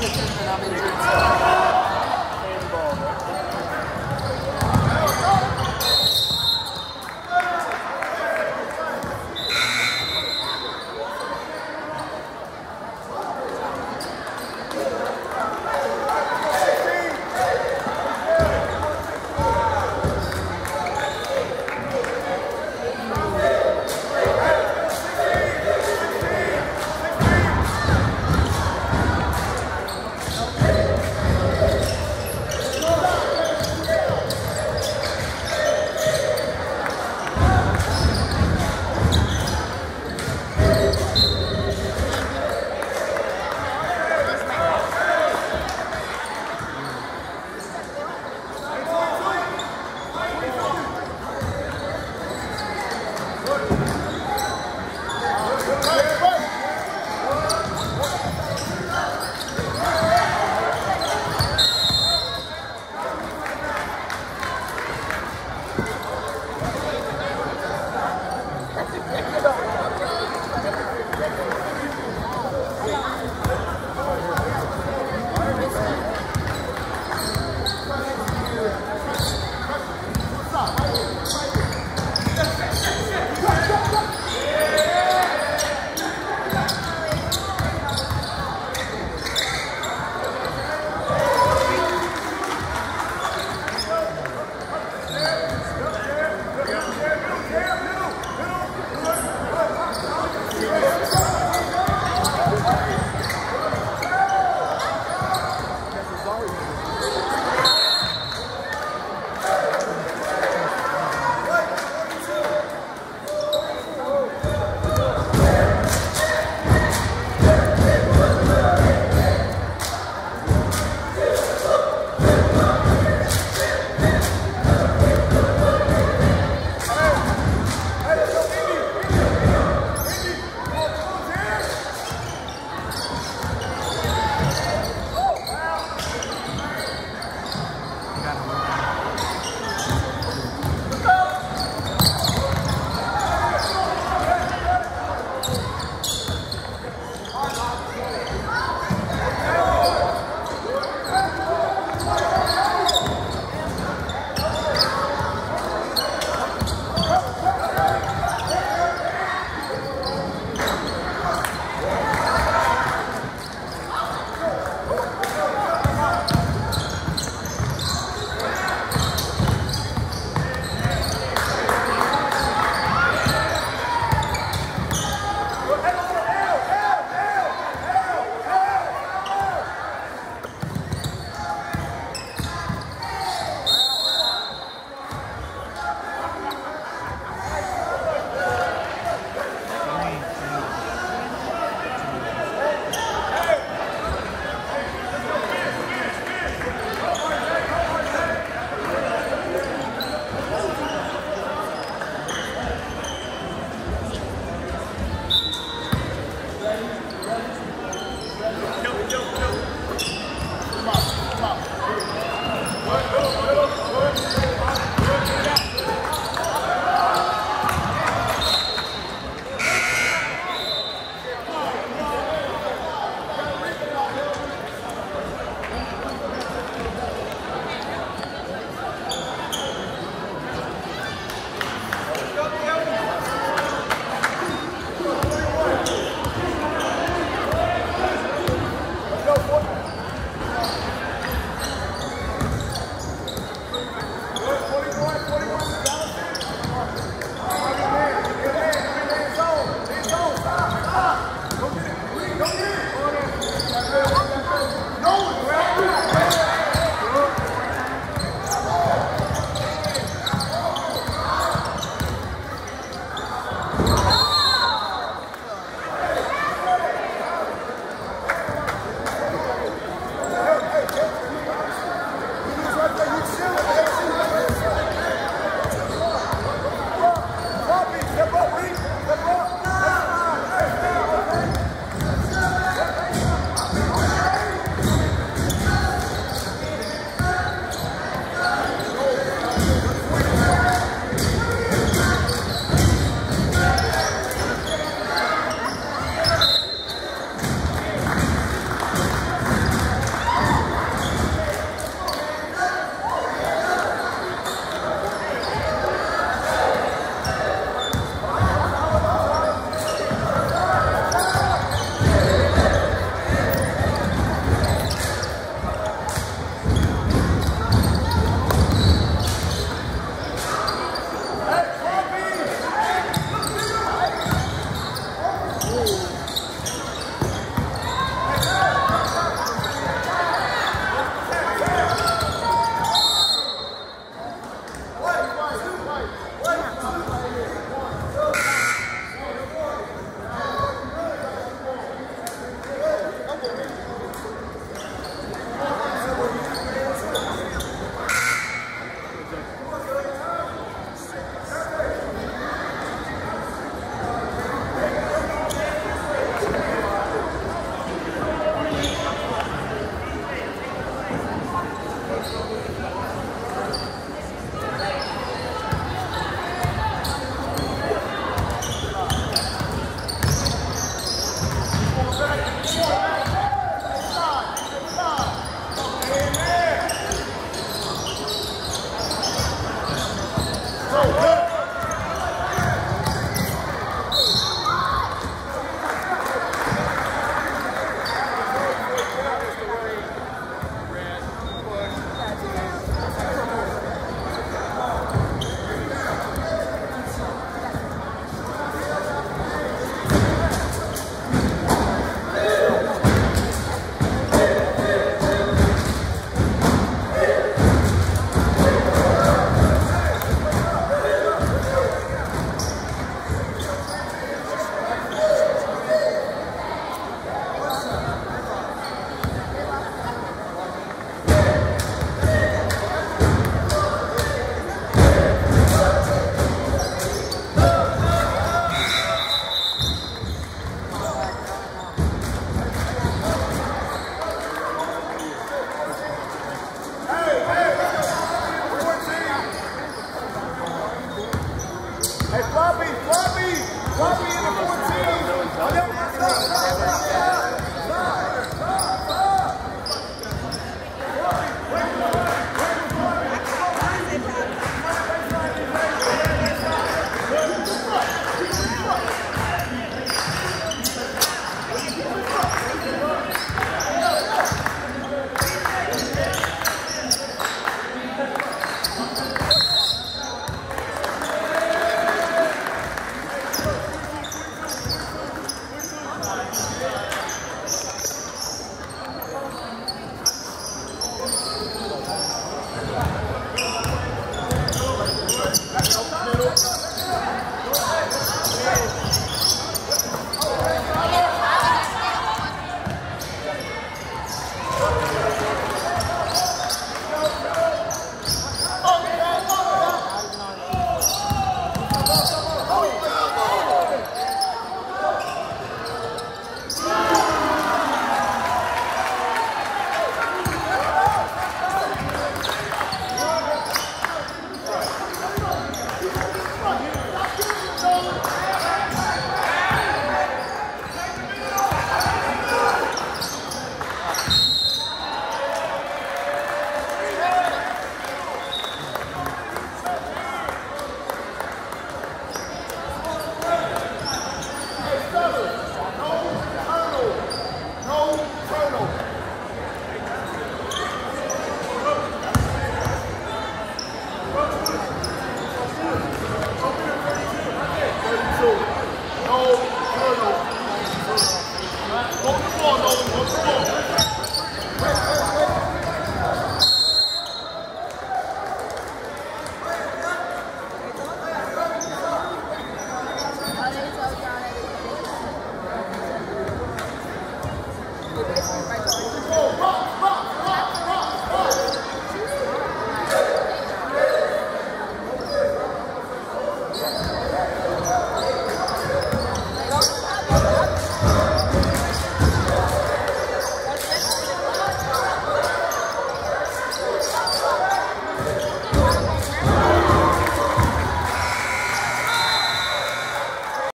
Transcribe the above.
trip and I'm in June,